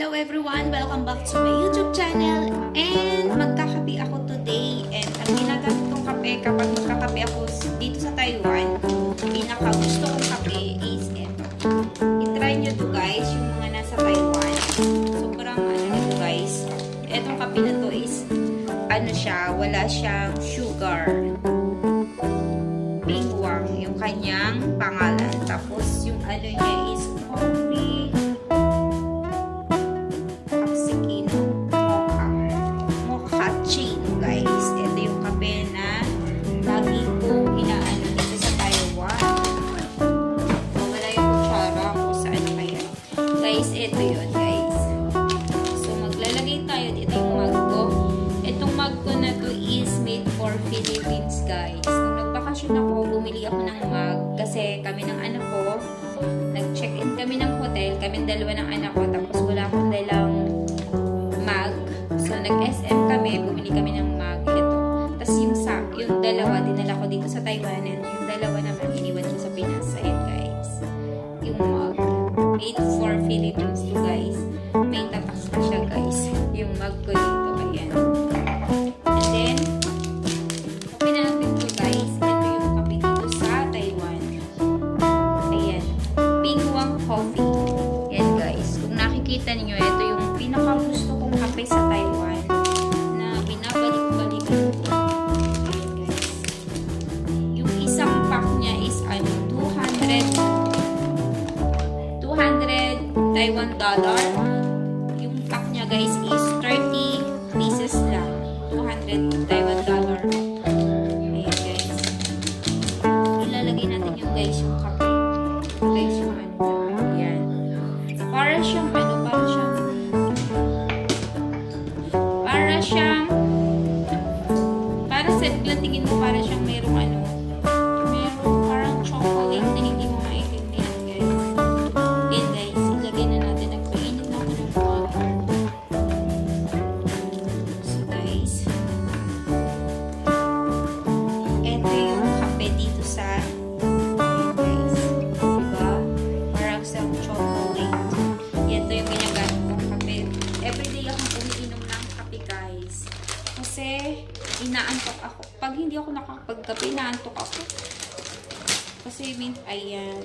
Hello everyone! Welcome back to my YouTube channel. And magkakape ako today. And ang ginagamit kong kape kapag magkakape ako dito sa Taiwan, pinaka-gusto kong kape is ito. I-try nyo to guys, yung mga nasa Taiwan. Sobrang ano nito guys. Etong kape na to is ano siya, wala siyang sugar. Pingwang, yung kanyang pangalan. Tapos yung ano niya is coffee kami dalawa ng anak ko, tapos wala akong dalang mug. So, nag-SM kami, bumili kami ng mug. Ito. Tapos yung, sa, yung dalawa, dinala ko dito sa Taiwan, and yung dalawa naman, iniwan ko sa Pinas. Ayan, guys. Yung mug. Made for Philippines Kung nakikita niyo ito yung pinaka-gusto kong kape sa Taiwan na binabalik-balikan ko. Guys. Yung isang pack niya is ano, 200 200 Taiwan dollar. Yung pack niya guys is 30 pieces lang. 200 Taiwan dollar. Ayan guys. Ilalagay natin yung guys yung kape. Guys yung ano. Ayan. Para siyang tingin mo para siyang hindi ako nakakapagkape, inaantok ako. Kasi, ayan.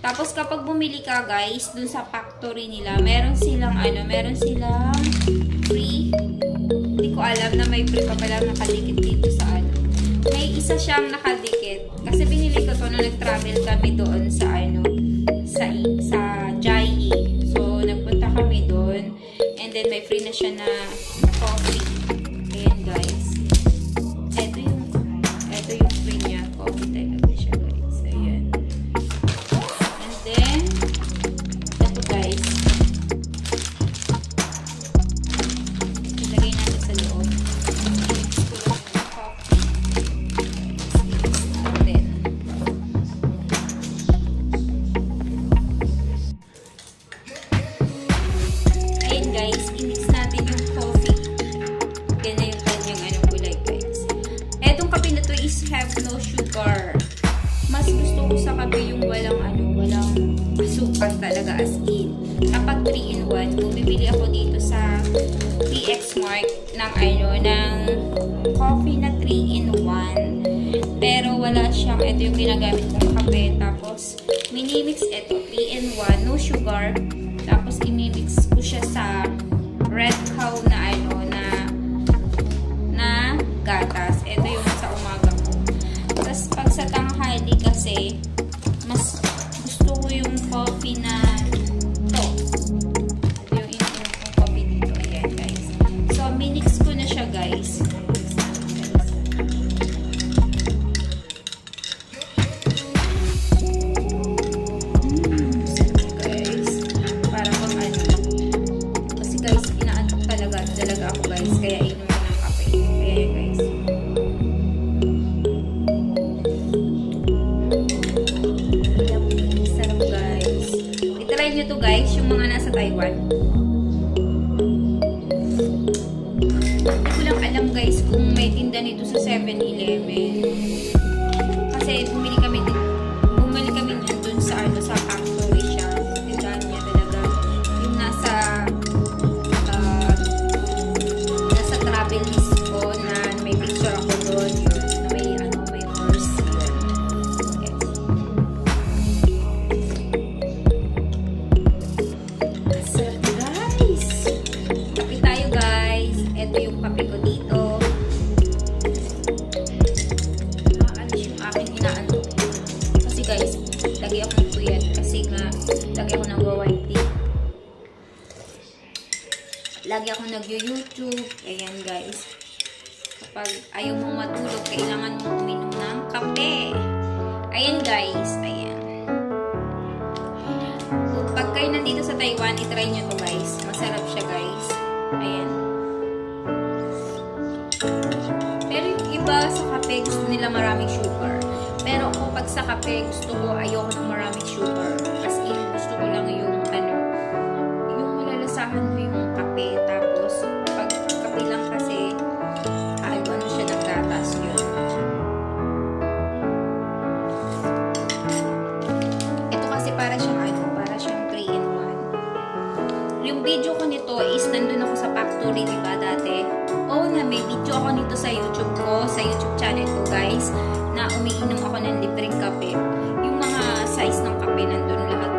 Tapos, kapag bumili ka, guys, dun sa factory nila, meron silang, ano, meron silang free. Hindi ko alam na may free pa pala nakadikit dito sa ano may isa siyang nakadikit. Kasi binili ko to nung nag-travel kami doon sa ano, sa, sa Jai. So, nagpunta kami doon. And then, may free na siya na coffee. 3-in-1. Bumibili ako dito sa PX Mart ng, ano, ng coffee na 3-in-1. Pero wala siyang, ito yung ginagamit kong kape. Tapos, minimix ito, 3-in-1, no sugar. Tapos, imimix sa ako nag-YouTube. Ayan guys. Kapag ayaw mong matulog, kailangan mong uminom ng kape. Ayan guys. Ayan. Pag kayo nandito sa Taiwan, itry nyo to guys. Masarap siya guys. Ayan. Pero yung iba sa kape, gusto nila maraming sugar. Pero ako pag sa kape, gusto ko ayoko ng maraming sugar. As in, gusto ko lang yung ano, yung malalasahan mo yung dati? Oo na, may video ako nito sa YouTube ko, sa YouTube channel ko, guys, na umiinom ako ng libreng kape. Yung mga size ng kape nandun lahat,